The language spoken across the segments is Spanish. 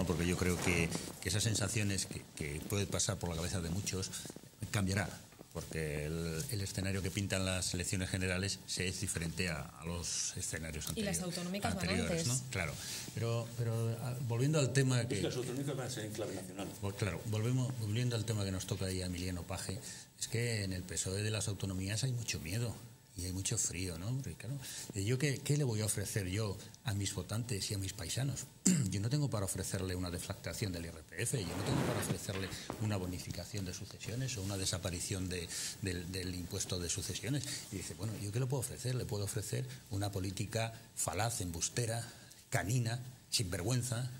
¿no? porque yo creo que, que esas sensaciones que, que puede pasar por la cabeza de muchos cambiará porque el, el, escenario que pintan las elecciones generales se es diferente a, a los escenarios anteriores. Y las autonómicas anteriores, ¿no? Claro, pero, pero a, volviendo al tema que... Es que las autonómicas van a ser en clave nacional. Claro, volvemos, volviendo al tema que nos toca ahí a Emiliano Paje, es que en el PSOE de las autonomías hay mucho miedo y hay mucho frío, ¿no? Porque, claro, ¿yo qué, qué, le voy a ofrecer yo a mis votantes y a mis paisanos? Tengo para ofrecerle una deflactación del IRPF, yo no tengo para ofrecerle una bonificación de sucesiones o una desaparición de, del, impuesto de sucesiones. Y dice, bueno, ¿yo qué le puedo ofrecer? Le puedo ofrecer una política falaz, embustera, canina, sinvergüenza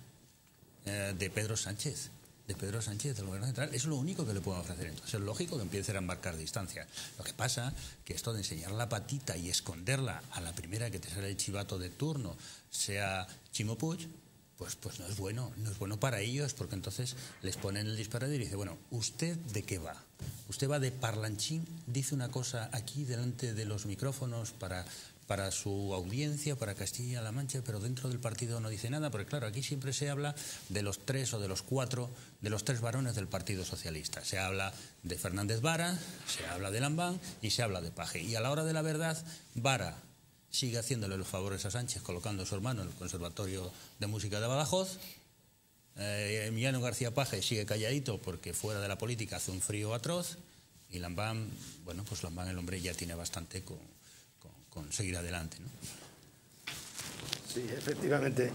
eh, de Pedro Sánchez de Pedro Sánchez, del gobierno central, es lo único que le puedo ofrecer. Entonces es lógico que empiecen a embarcar distancia. Lo que pasa que esto de enseñar la patita y esconderla a la primera que te sale el chivato de turno, sea Chimo pues, pues no es bueno, no es bueno para ellos, porque entonces les ponen el disparador y dice, bueno, ¿usted de qué va? Usted va de parlanchín, dice una cosa aquí delante de los micrófonos para para su audiencia, para Castilla-La Mancha, pero dentro del partido no dice nada, porque claro, aquí siempre se habla de los tres o de los cuatro, de los tres varones del Partido Socialista. Se habla de Fernández Vara, se habla de Lambán y se habla de Paje. Y a la hora de la verdad, Vara sigue haciéndole los favores a Sánchez, colocando a su hermano en el Conservatorio de Música de Badajoz. Eh, Emiliano García Paje sigue calladito porque fuera de la política hace un frío atroz. Y Lambán, bueno, pues Lambán el hombre ya tiene bastante con, con seguir adelante. ¿no? Sí, efectivamente.